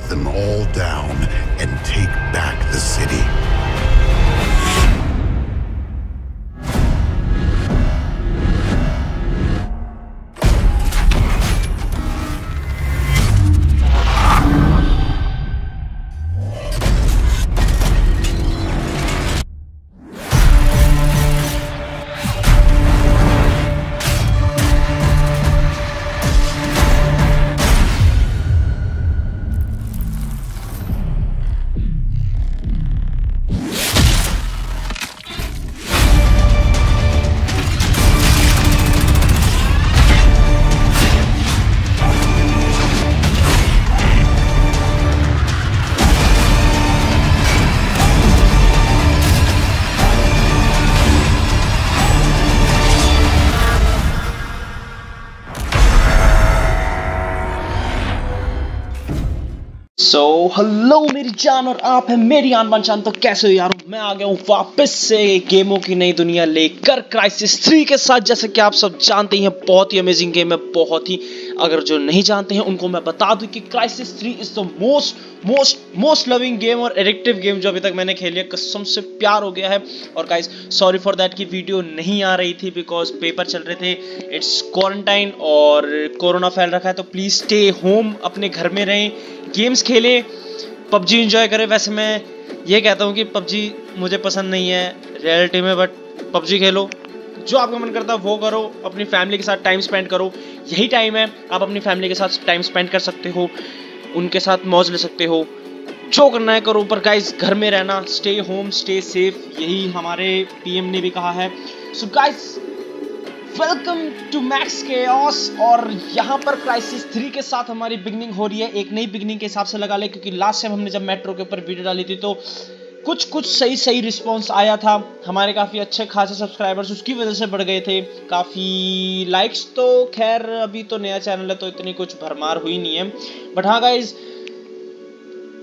Hunt them all down and take back the city. Hello मेरी जान और आप है मेरी आन जान तो कैसे हो यार? मैं आ गया हूँ वापस से गेमों की नई दुनिया लेकर क्राइसिस थ्री के साथ। जैसे कि आप सब जानते हैं बहुत ही अमेजिंग गेम है, बहुत ही, अगर जो नहीं जानते हैं, उनको मैं बता दूँ कि Crysis three is the most most most loving game और एडिक्टिव गेम जो अभी तक मैंने खेली है। कसम से प्यार हो गया है। और गाइस सॉरी फॉर दैट की वीडियो नहीं आ रही थी बिकॉज़ पेपर चल रहे थे इट्स क्वारंटाइन और कोरोना फैल रखा है तो प्लीज़ स्टे होम अपने घर में रहें। गेम्स खेलें, पबजी इंजॉय करें। वैसे मैं ये कहता हूँ कि पबजी मुझे पसंद नहीं है रियलिटी में बट पबजी खेलो। जो आपका मन करता है वो करो, अपनी फैमिली के साथ टाइम स्पेंड करो। यही टाइम है, आप अपनी फैमिली के साथ टाइम स्पेंड कर सकते हो, उनके साथ मौज ले सकते हो। जो करना है करो, पर गाइस घर में रहना स्टे होम स्टे सेफ़ यही हमारे पीएम ने भी कहा है। So guys welcome to max chaos और यहाँ पर क्राइसिस थ्री के साथ हमारी बिगनिंग हो रही है। एक नई बिगनिंग के हिसाब से लगा ले, क्योंकि लास्ट टाइम हमने जब मेट्रो के ऊपर वीडियो डाली थी तो कुछ कुछ सही सही रिस्पॉन्स आया था। हमारे काफ़ी अच्छे खासे सब्सक्राइबर्स उसकी वजह से बढ़ गए थे। काफ़ी लाइक्स तो खैर, अभी तो नया चैनल है तो इतनी कुछ भरमार हुई नहीं है। बट हाँ guys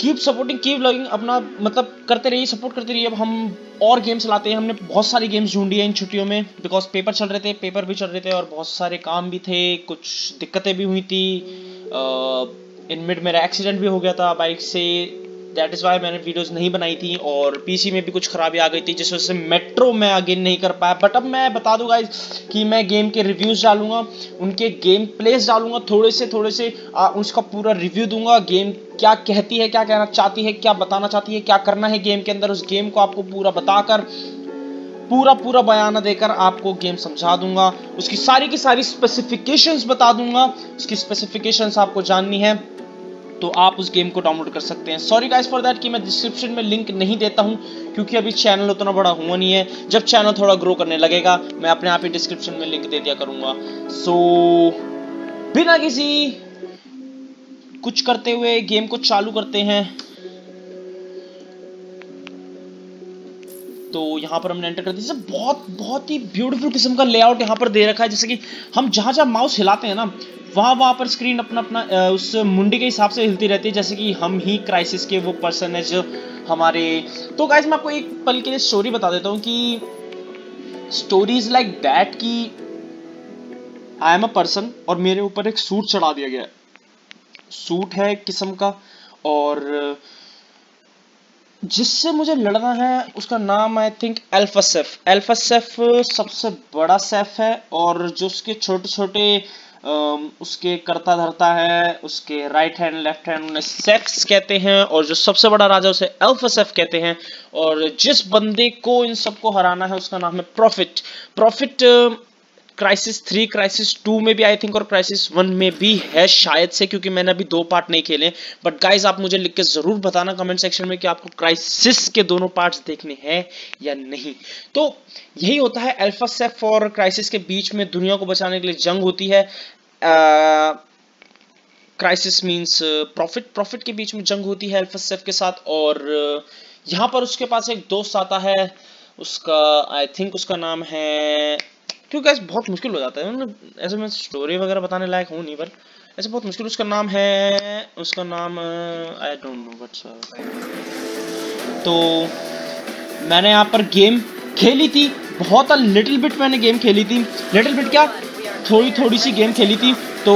keep supporting keep logging अपना मतलब करते रहिए सपोर्ट करते रहिए। अब हम और गेम्स लाते हैं। हमने बहुत सारी गेम्स ढूंढी है इन छुट्टियों में। बिकॉज़ पेपर चल रहे थे पेपर भी चल रहे थे और बहुत सारे काम भी थे। कुछ दिक्कतें भी हुई थी। इन मिड मेरा एक्सीडेंट भी हो गया था बाइक से। दैट इज़ वाई मैंने वीडियोस नहीं बनाई थी और पीसी में भी कुछ खराबी आ गई थी जिस वजह से मेट्रो में आगे नहीं कर पाया। बट अब मैं बता दूँगा कि मैं गेम के रिव्यूज़ डालूँगा उनके गेम प्लेस डालूँगा थोड़े से थोड़े से आ, उसका पूरा रिव्यू दूँगा गेम क्या कहती है क्या कहना चाहती है क्या बताना चाहती है क्या करना है गेम के अंदर उस गेम को आपको पूरा बताकर पूरा पूरा बयाना देकर आपको गेम समझा दूँगा। उसकी सारी की सारी स्पेसिफिकेशंस बता दूँगा। उसकी स्पेसिफिकेशंस आपको जाननी है। तो आप उस गेम को डाउनलोड कर सकते हैं। सॉरी गाइस फॉर दैट कि मैं डिस्क्रिप्शन में लिंक नहीं देता हूँ क्योंकि अभी चैनल उतना बड़ा हुआ नहीं है। जब चैनल थोड़ा ग्रो करने लगेगा मैं अपने आप ही डिस्क्रिप्शन में लिंक दे दिया करूँगा। सो so, बिना किसी कुछ करते हुए गेम को चालू करते हैं। तो यहाँ पर हमने एंटर कर दिया। बहुत बहुत ही ब्यूटीफुल किस्म का लेआउट यहाँ पर दे रखा है। जैसे कि हम जहाँ जहाँ माउस हिलाते हैं ना, वहाँ वहाँ पर स्क्रीन अपना अपना उस मुंडी के हिसाब से हिलती रहती है। जैसे कि हम ही क्राइसिस के वो पर्सन है जो हमारे तो गाइज़ मैं आपको एक पल के लिए स्टोरी बता देता हूँ कि स्टोरीज लाइक दैट कि आई एम अ पर्सन और मेरे ऊपर एक सूट चढ़ा दिया गया सूट है किस्म का और जिससे मुझे लड़ना है, उसका नाम आई थिंक एल्फासेफ एल्फासेफ सबसे बड़ा सेफ़ है और जो उसके छोटे छोटे उसके करता धरता है, उसके राइट हैंड लेफ़्ट हैंड उन्हें सेफ्स कहते हैं और जो सबसे बड़ा राजा उसे एल्फासेफ कहते हैं और जिस बंदे को इन सबको हराना है, उसका नाम है Prophet Prophet Crysis three Crysis two में भी आई थिंक और क्राइसिस वन में भी है शायद से, क्योंकि मैंने अभी दो पार्ट नहीं खेले। बट गाइज़ आप मुझे लिख के ज़रूर बताना कमेंट सेक्शन में कि आपको क्राइसिस के दोनों पार्ट्स देखने हैं या नहीं। तो यही होता है अल्फ़ा सेफ़ और क्राइसिस के बीच में दुनिया को बचाने के लिए जंग होती है। क्राइसिस मींस प्रॉफिट प्रॉफिट के बीच में जंग होती है अल्फ़ा सेफ़ के साथ, और यहाँ पर उसके पास एक दोस्त आता है, उसका आई थिंक उसका नाम है क्योंकि ऐसे बहुत मुश्किल हो जाता है। मतलब ऐसे मैं स्टोरी वगैरह बताने लायक हूँ नहीं, पर ऐसे बहुत मुश्किल। उसका नाम है, उसका नाम आई डोंट नो बट तो मैंने यहाँ पर गेम खेली थी। बहुत लिटिल बिट मैंने गेम खेली थी। लिटिल बिट क्या? थोड़ी थोड़ी सी गेम खेली थी। तो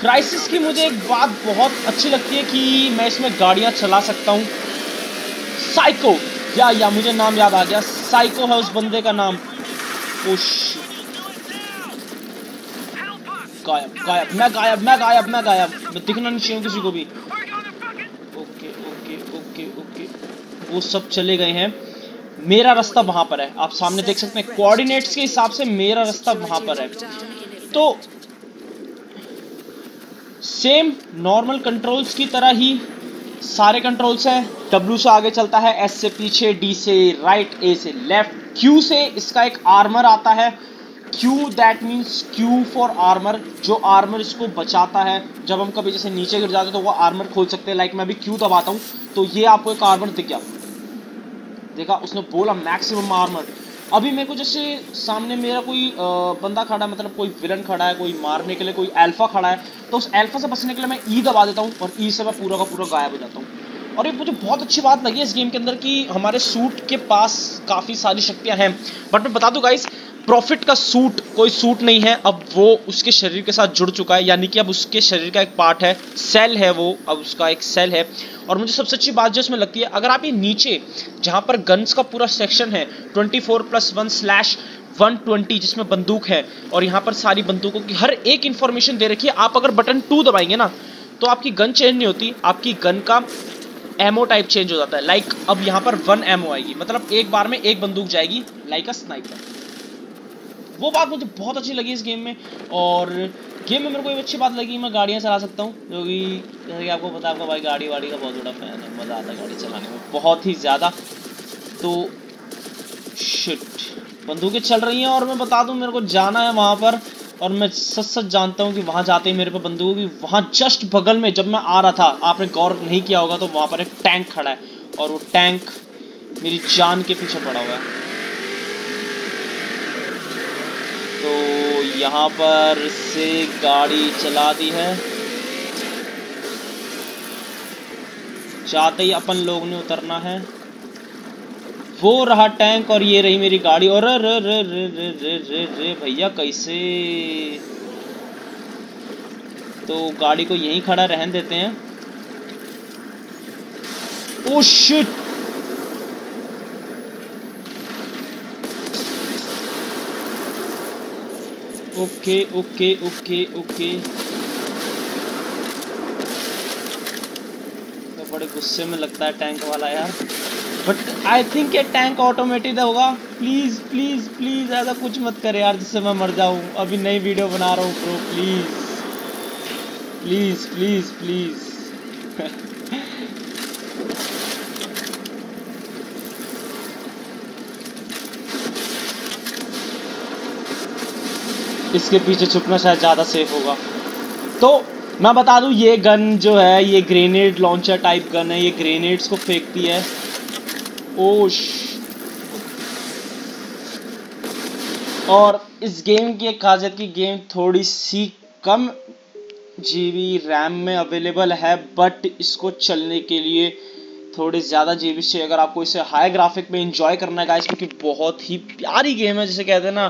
क्राइसिस की मुझे एक बात बहुत अच्छी लगती है कि मैं इसमें गाड़ियाँ चला सकता हूँ। साइको या या, मुझे नाम याद आ गया। साइको है उस बंदे का नाम। उश। गायब गायब, मैं गायब मैं गायब मैं गायब। दिखना नहीं चाहिए किसी को भी। Okay okay okay okay. वो सब चले गए हैं। मेरा रास्ता वहाँ पर है। आप सामने देख सकते हैं कोऑर्डिनेट्स के हिसाब से मेरा रास्ता वहाँ पर है। तो सेम नॉर्मल कंट्रोल्स की तरह ही सारे कंट्रोल्स हैं। डब्ल्यू से आगे चलता है एस से पीछे डी से राइट ए से लेफ़्ट क्यू से इसका एक आर्मर आता है। Q that means Q for armour जो आर्मर इसको बचाता है। जब हम कभी जैसे नीचे गिर जाते हैं तो वो आर्मर खोल सकते हैं। लाइक मैं भी क्यू दबाता हूँ तो ये आपको एक आर्मर दिख गया। देखा, उसने बोला मैक्सिमम आर्मर अभी मेरे को जैसे सामने मेरा कोई बंदा खड़ा है मतलब कोई विलन खड़ा है, कोई मारने के लिए कोई अल्फ़ा खड़ा है तो उस अल्फ़ा से बचने के लिए मैं ई e दबा देता हूँ और ई e से मैं पूरा का पूरा गायब हो जाता हूँ। और ये मुझे बहुत अच्छी बात लगी इस गेम के अंदर कि हमारे सूट के पास काफ़ी सारी शक्तियाँ हैं। बट मैं बता दूँ गाइस प्रॉफिट का सूट, कोई सूट नहीं है, अब वो उसके शरीर के साथ जुड़ चुका है, यानी कि अब उसके शरीर का एक पार्ट है सेल है वो, अब उसका एक सेल है। और मुझे सबसे अच्छी बात जो इसमें लगती है, अगर आप ये नीचे, जहाँ पर गन्स का पूरा सेक्शन है 24 four plus one slash one twenty जिसमें बंदूक है, और यहाँ पर सारी बंदूकों की हर एक इंफॉर्मेशन दे रखी है, आप अगर बटन टू दबाएँगे ना तो आपकी गन चेंज नहीं होती, आपकी गन का एमओ टाइप चेंज हो जाता है। लाइक अब यहाँ पर वन एमओ आएगी मतलब एक बार में एक बंदूक जाएगी लाइक अ स्नाइपर वो बात मुझे बहुत अच्छी लगी इस गेम में और गेम में मेरे को एक अच्छी बात लगी, मैं गाड़ियाँ चला सकता हूँ, जो कि जैसे कि आपको पता आपका भाई गाड़ी वाड़ी का बहुत बड़ा फ़ैन है, मज़ा आता है गाड़ी चलाने में, बहुत ही ज़्यादा। तो शिट बंदूकें चल रही हैं और मैं बता दूँ, मेरे को जाना है वहाँ पर और मैं सच सच जानता हूँ कि वहाँ जाते ही मेरे पे बंदूक की वहाँ जस्ट बगल में जब मैं आ रहा था, आपने गौर नहीं किया होगा तो वहाँ पर एक टैंक खड़ा है और वो टैंक मेरी जान के पीछे पड़ा हुआ है। तो यहाँ पर से गाड़ी चला दी है। चाहते ही अपन लोग ने उतरना है। वो रहा टैंक और ये रही मेरी गाड़ी। और रे रे रे रे रे रे रे भैया कैसे? तो गाड़ी को यहीं खड़ा रहन देते हैं। ओ shit okay okay okay okay तो बड़े गुस्से में लगता है टैंक वाला यार। बट आई थिंक ये टैंक ऑटोमेटिक होगा। प्लीज़ प्लीज़ प्लीज़ ऐसा कुछ मत करे यार जिससे मैं मर जाऊँ। अभी नई वीडियो बना रहा हूँ pro please please please please इसके पीछे छुपना शायद ज़्यादा सेफ़ होगा। तो मैं बता दूँ, ये गन जो है, ये ग्रेनेड लॉन्चर टाइप गन है, ये ग्रेनेड्स को फेंकती है। ओश। और इस गेम की, एक खासियत की गेम थोड़ी सी कम जीबी रैम में अवेलेबल है बट इसको चलने के लिए थोड़ी ज़्यादा जीबी चाहिए। अगर आपको इसे हाई ग्राफिक में इंजॉय करना है गाइस क्योंकि बहुत ही प्यारी गेम है, जिसे कहते हैं ना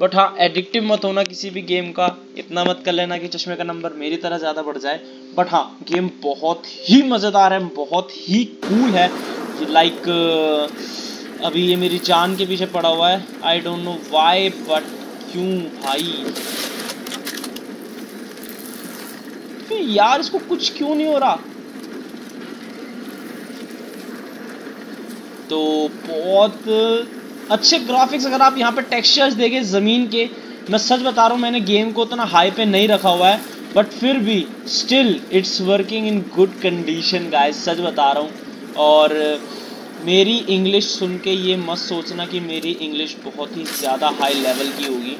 बट हाँ एडिक्टिव मत होना किसी भी गेम का। इतना मत कर लेना कि चश्मे का नंबर मेरी तरह ज़्यादा बढ़ जाए। बट हाँ गेम बहुत ही मज़ेदार है, बहुत ही कूल है। लाइक अभी ये मेरी जान के पीछे पड़ा हुआ है। I don't know why but क्यों भाई? यार, इसको कुछ क्यों नहीं हो रहा? तो बहुत अच्छे ग्राफिक्स अगर आप यहाँ पे टेक्सचर्स देखें ज़मीन के, मैं सच बता रहा हूँ, मैंने गेम को उतना हाई पे नहीं रखा हुआ है बट फिर भी still it's working in good condition guys सच बता रहा हूँ। और मेरी इंग्लिश सुन के ये मत सोचना कि मेरी इंग्लिश बहुत ही ज़्यादा हाई लेवल की होगी।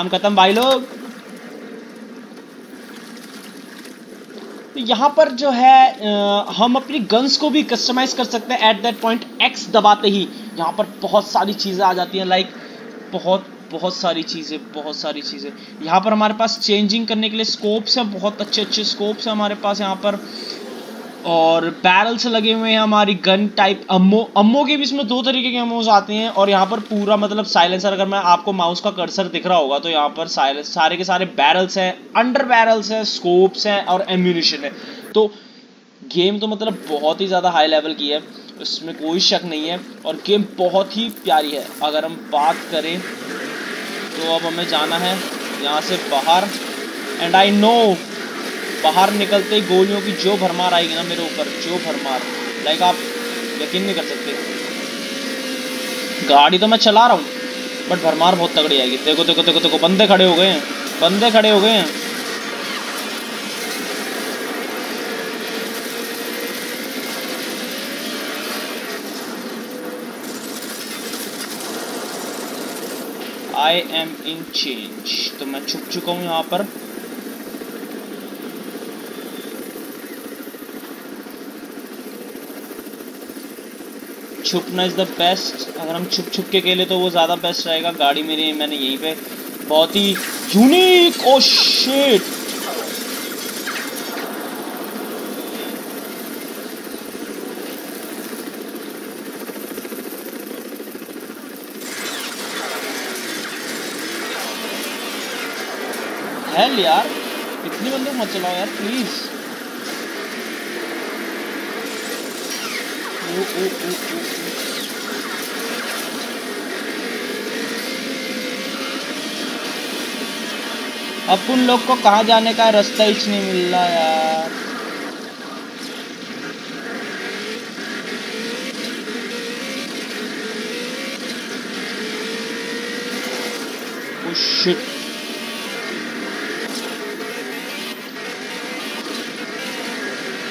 काम खत्म भाई लोग। तो यहाँ पर जो है आ, हम अपनी गन्स को भी कस्टमाइज कर सकते हैं। एट दैट पॉइंट एक्स दबाते ही यहाँ पर बहुत सारी चीज़ें आ जाती हैं लाइक बहुत बहुत सारी चीज़ें बहुत सारी चीज़ें। यहाँ पर हमारे पास चेंजिंग करने के लिए स्कोप्स हैं बहुत अच्छे अच्छे स्कोप्स हैं हमारे पास यहाँ पर। और बैरल्स लगे हुए हैं हमारी गन टाइप अम्मो अम्मो के भी इसमें दो तरीके के अम्मोज आते हैं और यहाँ पर पूरा मतलब साइलेंसर अगर मैं आपको माउस का कर्सर दिख रहा होगा तो यहाँ पर साइलेंस सारे के सारे बैरल्स हैं अंडर बैरल्स हैं स्कोप्स हैं और एम्यूनिशन है। तो गेम तो मतलब बहुत ही ज़्यादा हाई लेवल की है, इसमें कोई शक नहीं है और गेम बहुत ही प्यारी है। अगर हम बात करें तो अब हमें जाना है यहाँ से बाहर। एंड आई नो बाहर निकलते ही गोलियों की जो भरमार आएगी ना मेरे ऊपर, जो भरमार। लाइक आप यकीन नहीं कर सकते। गाड़ी तो मैं चला रहा हूँ बट भरमार बहुत तगड़ी आएगी। देखो देखो देखो देखो, बंदे खड़े हो गए हैं, बंदे खड़े हो गए हैं। आई एम इन चेंज तो मैं छुप चुका हूँ यहाँ पर। छुपना इज़ द बेस्ट अगर हम छुप छुप के खेले तो वो ज़्यादा बेस्ट रहेगा। गाड़ी मेरी, मैंने यहीं पे बहुत ही यूनिक ओ शिट हेल यार, इतनी बंदूक मत चलाओ यार प्लीज़ अब उन लोग को कहा जाने का रास्ता ही नहीं मिल रहा यार। शिट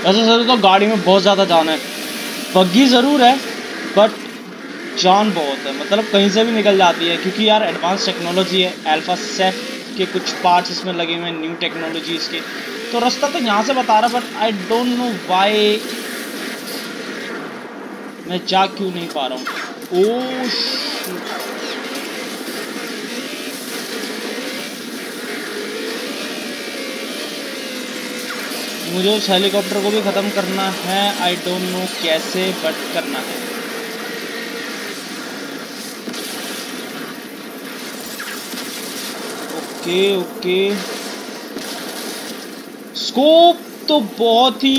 वैसे सर तो गाड़ी में बहुत ज़्यादा जाना है। बग्गी ज़रूर है बट जान बहुत है। मतलब कहीं से भी निकल जाती है, क्योंकि यार एडवांस टेक्नोलॉजी है एल्फा सेफ़ के कुछ पार्ट्स इसमें लगे हुए हैं न्यू टेक्नोलॉजीज़ के तो रास्ता तो यहाँ से बता रहा but I don't know why मैं जा क्यों नहीं पा रहा हूँ। ओ मुझे उस हेलीकॉप्टर को भी ख़त्म करना है। आई डोंट नो कैसे बट करना है। Okay okay. स्कोप तो बहुत ही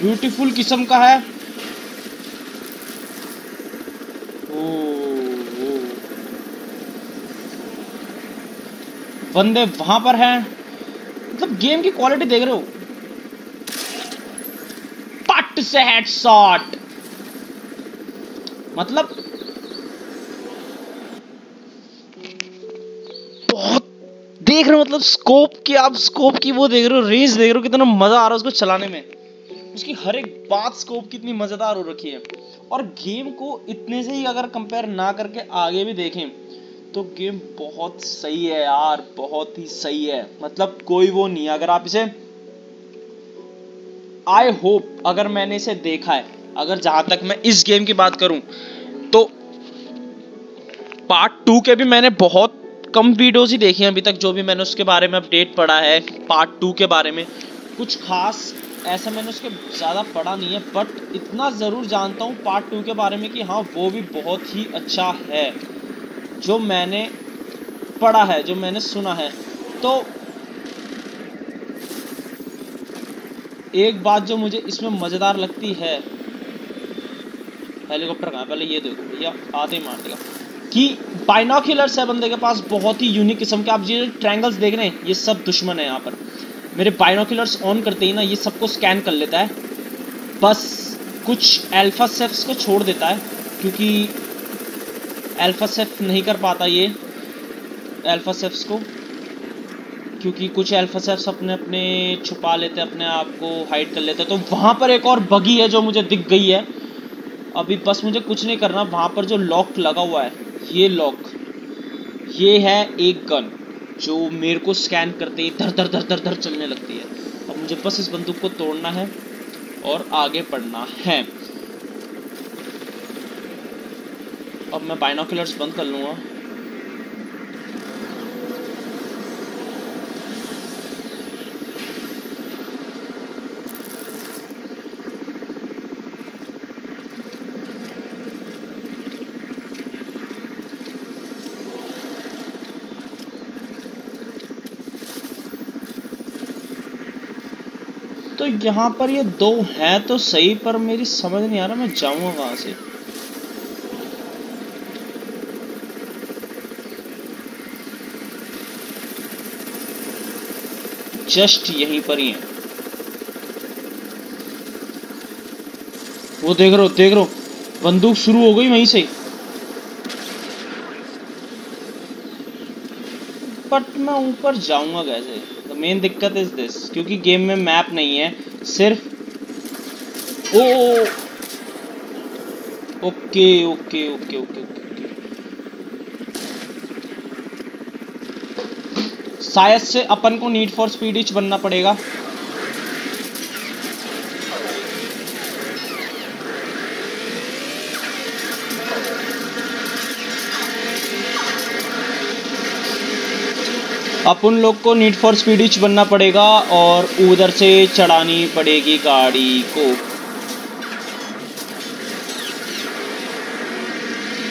ब्यूटीफुल किस्म का है। बंदे वहाँ पर हैं। मतलब गेम की क्वालिटी देख रहे हो। पट से हेडशॉट मतलब बहुत देख रहे हो मतलब स्कोप की, आप स्कोप की वो देख रहे हो रेंज देख रहे हो, कितना मज़ा आ रहा है उसको चलाने में। उसकी हर एक बात स्कोप कितनी मज़ेदार हो रखी है। और गेम को इतने से ही अगर कंपेयर ना करके आगे भी देखें तो गेम बहुत सही है यार, बहुत ही सही है। मतलब कोई वो नहीं अगर आप इसे आई होप अगर मैंने इसे देखा है, अगर जहाँ तक मैं इस गेम की बात करूँ तो पार्ट टू के भी मैंने बहुत कम वीडियोस ही देखी हैं अभी तक, जो भी मैंने उसके बारे में अपडेट पढ़ा है पार्ट टू के बारे में। कुछ खास ऐसा मैंने उसके ज़्यादा पढ़ा नहीं है बट इतना ज़रूर जानता हूँ पार्ट टू के बारे में कि हाँ वो भी बहुत ही अच्छा है। जो मैंने पढ़ा है, जो मैंने सुना है। तो एक बात जो मुझे इसमें मज़ेदार लगती है, हेलीकॉप्टर कहाँ पहले ये देखो भैया आते मार दिया। कि बाइनोक्यूलर्स है बंदे के पास बहुत ही यूनिक किस्म के, आप ये ट्रायंगल्स देख रहे हैं, ये सब दुश्मन है यहाँ पर। मेरे बाइनोक्यूलर्स ऑन करते ही ना, ये सबको स्कैन कर लेता है। बस कुछ एल्फा सेफ्स को छोड़ देता है, क्योंकि अल्फ़ा सेफ़ नहीं कर पाता ये अल्फ़ा सेफ्स को, क्योंकि कुछ एल्फासेफ्स अपने अपने छुपा लेते हैं अपने आप को हाइड कर लेते। हैं तो वहाँ पर एक और बगी है जो मुझे दिख गई है। अभी बस मुझे कुछ नहीं करना, वहाँ पर जो लॉक लगा हुआ है, ये लॉक ये है एक गन जो मेरे को स्कैन करते ही धर धर धर धर धर चलने लगती है। अब मुझे बस इस बंदूक को तोड़ना है और आगे बढ़ना है। अब मैं बाइनोकुलर्स बंद कर लूँगा। तो यहाँ पर ये दो हैं तो सही, पर मेरी समझ नहीं आ रहा, मैं जाऊँगा कहाँ से। जस्ट यहीं पर ही है। वो देख रहे हो देख रहे हो बंदूक शुरू हो गई वहीं से। बट मैं ऊपर जाऊँगा कैसे? मेन दिक्कत इज़ दिस क्योंकि गेम में मैप नहीं है सिर्फ़ oh okay okay okay okay शायद से अपन को नीड फॉर स्पीड इच बनना पड़ेगा। अपन लोग को नीड फॉर स्पीड इच बनना पड़ेगा और उधर से चढ़ानी पड़ेगी गाड़ी को।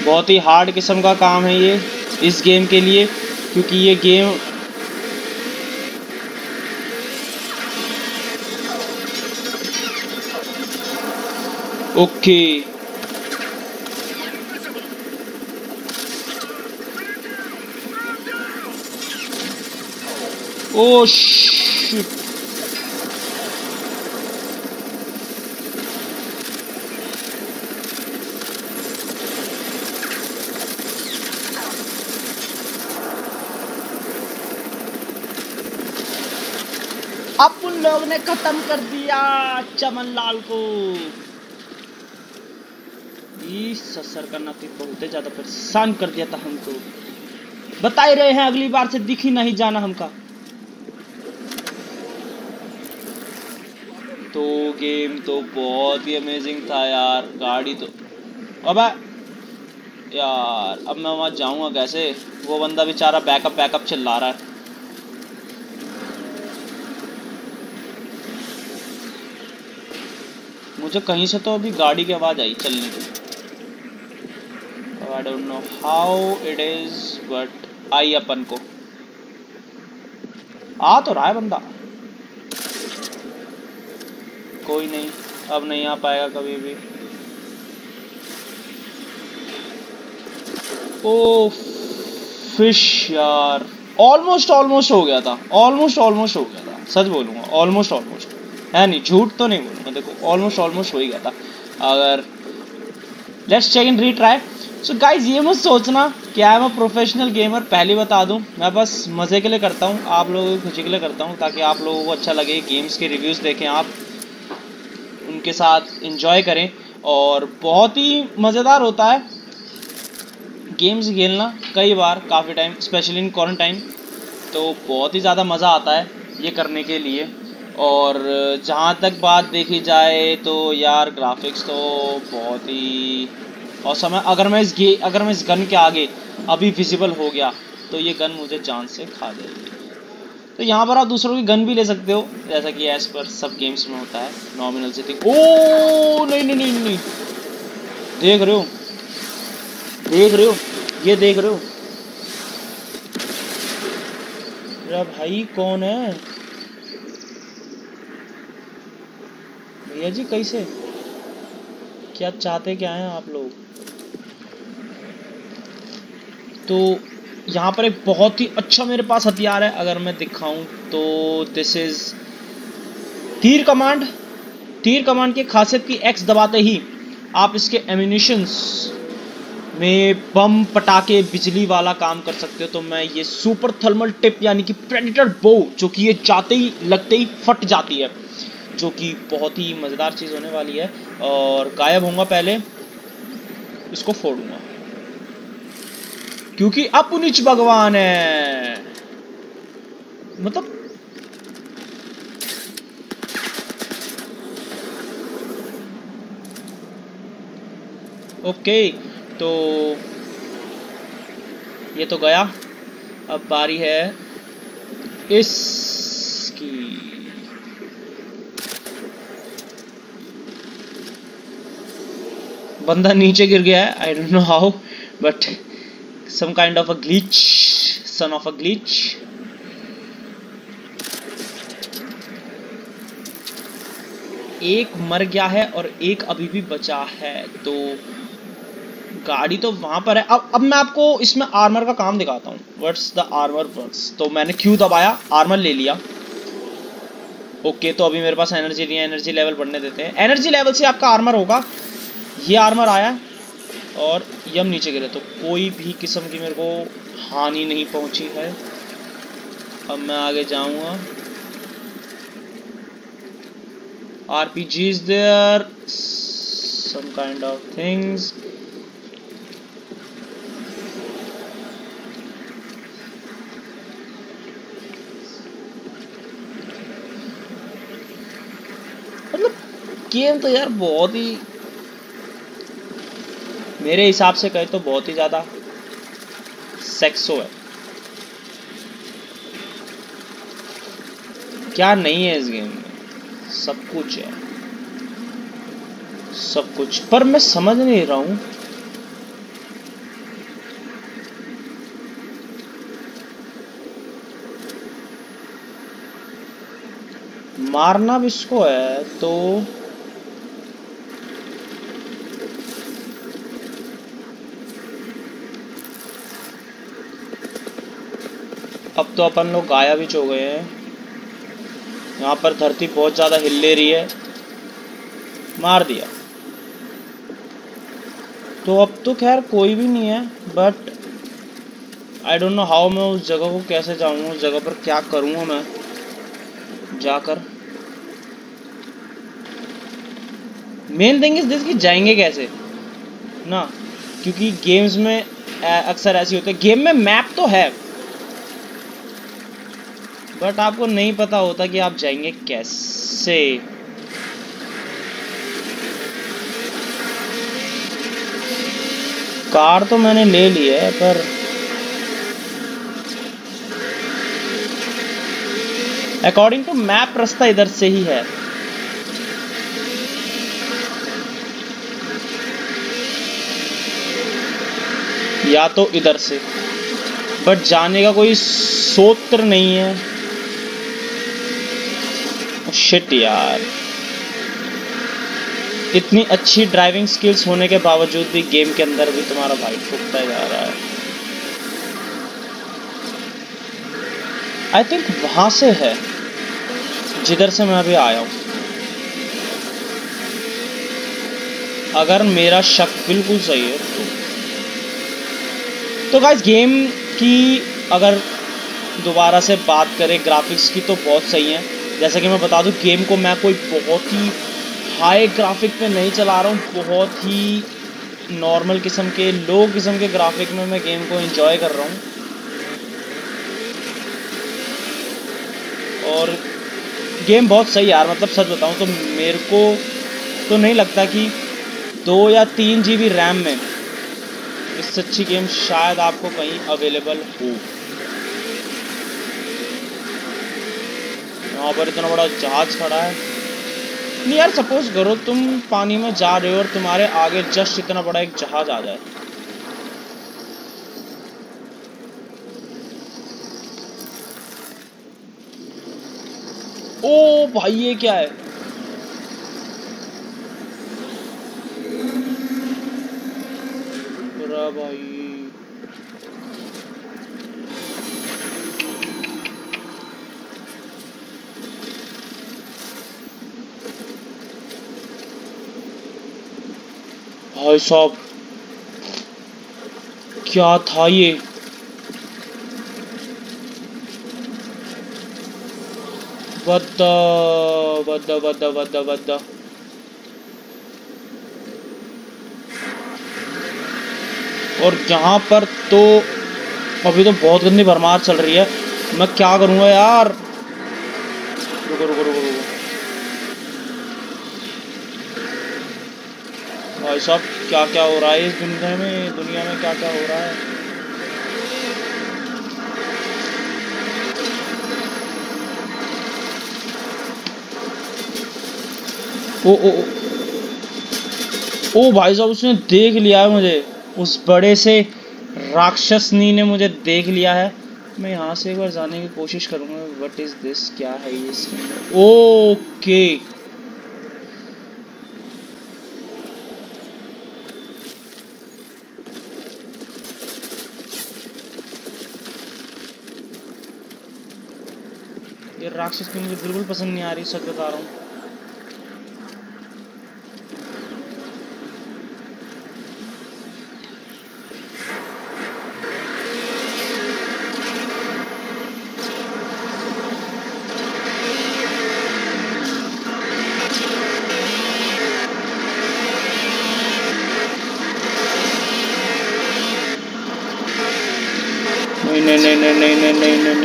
बहुत ही हार्ड किस्म का काम है ये इस गेम के लिए, क्योंकि ये गेम ओके shit. अब उन लोग ने खत्म कर दिया चमन लाल को ई सर का नाती बहुत ही ज़्यादा परेशान कर दिया था हमको। बता ही रहे हैं, अगली बार से दिख ही नहीं जाना हमका। तो गेम तो बहुत ही अमेजिंग था यार, गाड़ी तो। अबे यार, अब मैं वहाँ जाऊँगा कैसे? वो बंदा बेचारा बैकअप बैकअप चिल्ला रहा है। मुझे कहीं से तो अभी गाड़ी की आवाज़ आई चलने की। I don't know how it is but I अपन को। आ तो रहा है बंदा। कोई नहीं, अब नहीं आ पाएगा कभी भी। ओ फ़िश यार। ऑलमोस्ट ऑलमोस्ट हो गया था। ऑलमोस्ट ऑलमोस्ट हो गया था। सच बोलूँगा ऑलमोस्ट ऑलमोस्ट है नहीं, झूठ तो नहीं बोलूँगा। देखो ऑलमोस्ट ऑलमोस्ट हो ही गया था। अगर let's check in retry so guys ये मत सोचना कि I am a professional gamer पहले बता दूँ, मैं बस मज़े के लिए करता हूँ, आप लोगों की खुशी के लिए करता हूँ, ताकि आप लोगों को अच्छा लगे गेम्स के रिव्यूज़ देखें आप, उनके साथ इंजॉय करें, और बहुत ही मज़ेदार होता है गेम्स खेलना, कई बार, काफ़ी टाइम स्पेशली इन क्वारंटाइन तो बहुत ही ज़्यादा मज़ा आता है ये करने के लिए, और जहाँ तक बात देखी जाए तो यार ग्राफिक्स तो बहुत ही और समय, अगर मैं इस गे, अगर मैं इस गन के आगे अभी विजिबल हो गया तो ये गन मुझे जान से खा जाएगी तो यहाँ पर आप दूसरों की गन भी ले सकते हो, जैसा कि एज पर सब गेम्स में होता है नॉमिनल से थिंग ओ, नहीं नहीं नहीं नहीं। देख रहे हो। देख रहे हो। ये देख रहे हो। भाई कौन है? भैया जी, कैसे? क्या चाहते क्या हैं आप लोग? तो यहाँ पर एक बहुत ही अच्छा मेरे पास हथियार है, अगर मैं दिखाऊँ तो दिस इज़ तीर कमांड। तीर कमांड की खासियत की एक्स दबाते ही आप इसके एम्यूनिशंस में बम पटाके बिजली वाला काम कर सकते हो। तो मैं ये सुपर थर्मल टिप यानी कि प्रेडिटर बो जो कि ये जाते ही, लगते ही फट जाती है। जो कि बहुत ही मज़ेदार चीज़ होने वाली है और गायब होऊँगा पहले, इसको फोड़ूँगा। क्योंकि अपनिच भगवान है। मतलब ओके तो ये तो गया। अब बारी है इसकी। बंदा नीचे गिर गया है I don't know how but some kind of a glitch son of a glitch एक मर गया है और एक अभी भी बचा है तो गाड़ी तो वहाँ पर है। अब अब मैं आपको इसमें आर्मर का काम दिखाता हूँ। व्हाट्स द आर्मर वर्क्स तो मैंने क्यू दबाया आर्मर ले लिया। ओके तो अभी मेरे पास एनर्जी नहीं है एनर्जी लेवल बढ़ने देते हैं। एनर्जी लेवल से आपका आर्मर होगा। ये आर्मर आया और यम नीचे गिरे तो कोई भी किस्म की मेरे को हानि नहीं पहुँची है। अब मैं आगे जाऊँगा। RPG is there, some kind of things मतलब गेम तो यार बहुत ही मेरे हिसाब से कहे तो बहुत ही ज़्यादा सेक्सो है। क्या नहीं है इस गेम में? सब कुछ है। सब कुछ। पर मैं समझ नहीं रहा हूँ। मारना भी इसको है तो अब तो अपन लोग गायब ही हो गए हैं। यहाँ पर धरती बहुत ज़्यादा हिल ले रही है। मार दिया। तो अब तो खैर कोई भी नहीं है but I don't know how मैं उस जगह को कैसे जाऊँगा, उस जगह पर क्या करूँगा मैं जाकर। मेन थिंग इज़ दिस कि जाएँगे कैसे? ना, क्योंकि गेम्स में अक्सर ऐसी होते हैं। गेम में मैप तो है। बट आपको नहीं पता होता कि आप जाएँगे कैसे। कार तो मैंने ले ली है, पर अकॉर्डिंग टू मैप रास्ता इधर से ही है। या तो इधर से। बट जाने का कोई सोत्र नहीं है। शिट यार। इतनी अच्छी ड्राइविंग स्किल्स होने के बावजूद भी गेम के अंदर भी तुम्हारा भाई ठुकता जा रहा है। आई थिंक वहाँ से है। जिधर से मैं अभी आया हूँ। अगर मेरा शक बिल्कुल सही है तो तो गाइस गेम की अगर दोबारा से बात करें ग्राफिक्स की तो बहुत सही है। जैसा कि मैं बता दूँ गेम को मैं कोई बहुत ही हाई ग्राफिक पे नहीं चला रहा हूँ, बहुत ही नॉर्मल किस्म के लो किस्म के ग्राफिक में मैं गेम को एंजॉय कर रहा हूँ। और गेम बहुत सही यार मतलब सच बताऊँ तो मेरे को तो नहीं लगता कि दो या तीन जी बी रैम में इससे अच्छी गेम शायद आपको कहीं अवेलेबल हो। यहाँ पर इतना बड़ा जहाज़ खड़ा है। नहीं यार सपोज़ करो तुम पानी में जा रहे हो और तुम्हारे आगे जस्ट इतना बड़ा एक जहाज़ आ जाए। ओ भाई, ये क्या है पूरा भाई भाई साहब, क्या था ये? बद्दा बद्दा बद्दा बद्दा और जहाँ पर तो अभी तो बहुत गंदी भरमार चल रही है। मैं क्या करूँगा यार? रुको रुको रुको रुको। भाई साहब क्या क्या हो रहा है इस दुनिया में? दुनिया में क्या क्या हो रहा है? ओ ओ ओ। भाई साहब, उसने देख लिया है मुझे। उस बड़े से राक्षसनी ने मुझे देख लिया है। मैं यहाँ से एक बार जाने की कोशिश करूँगा वट इज़ दिस क्या है ये ओके। मार्क्स इसकी मुझे बिल्कुल पसंद नहीं आ रही सच बता रहा हूँ। नहीं नहीं नहीं नहीं नहीं नहीं नहीं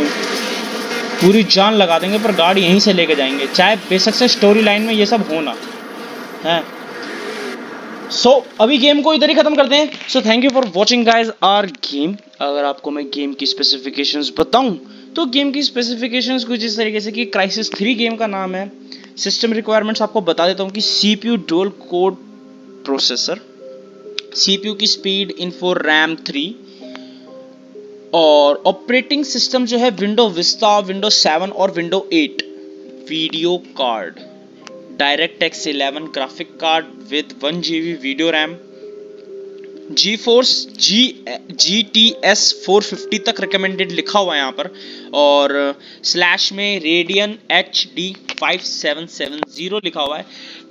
पूरी जान लगा देंगे पर गाड़ी यहीं से लेके जाएँगे। चाहे बेशक से स्टोरी लाइन में ये सब होना है? सो so, अभी गेम को इधर ही खत्म करते हैं। So thank you for watching guys our game अगर आपको मैं गेम की स्पेसिफिकेशंस बताऊँ तो गेम की स्पेसिफिकेशंस कुछ इस तरीके से कि क्राइसिस थ्री गेम का नाम है। सिस्टम रिक्वायरमेंट्स आपको बता देता हूँ कि C P U dual core processor C P U की speed in four RAM three और ऑपरेटिंग सिस्टम जो है विंडो विस्ता विंडो 7 और window eight video card DirectX 11 graphic card with one G B video RAM GeForce G G T S four fifty तक recommended लिखा हुआ है यहाँ पर। और स्लैश में Radeon H D five seven seven zero लिखा हुआ है।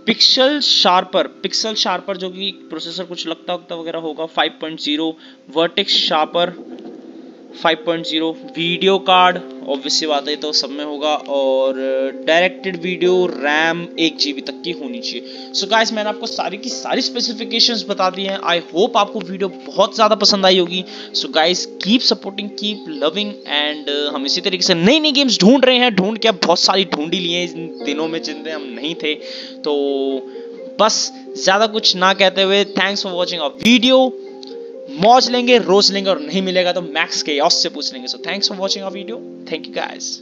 पिक्सल शार्पर पिक्सल शार्पर जो कि प्रोसेसर कुछ लगता वगैरह होगा five point zero vertex shader 5.0 video card obviously बात है तो सब में होगा और डायरेक्टेड वीडियो रैम एक जी तक की होनी चाहिए। सो so गाइस मैंने आपको सारी की सारी स्पेसिफिकेशंस बता दी हैं। आई होप आपको वीडियो बहुत ज़्यादा पसंद आई होगी। So guys keep supporting keep loving and हम इसी तरीके से नई नई गेम्स ढूंढ रहे हैं। ढूंढ के अब बहुत सारी ढूंढी लिए इन दिनों में जिनमें हम नहीं थे। तो बस ज़्यादा कुछ ना कहते हुए thanks for watching a video मौज लेंगे, रोज लेंगे और नहीं मिलेगा तो मैक्स के से पूछ लेंगे। So thanks for watching our video thank you guys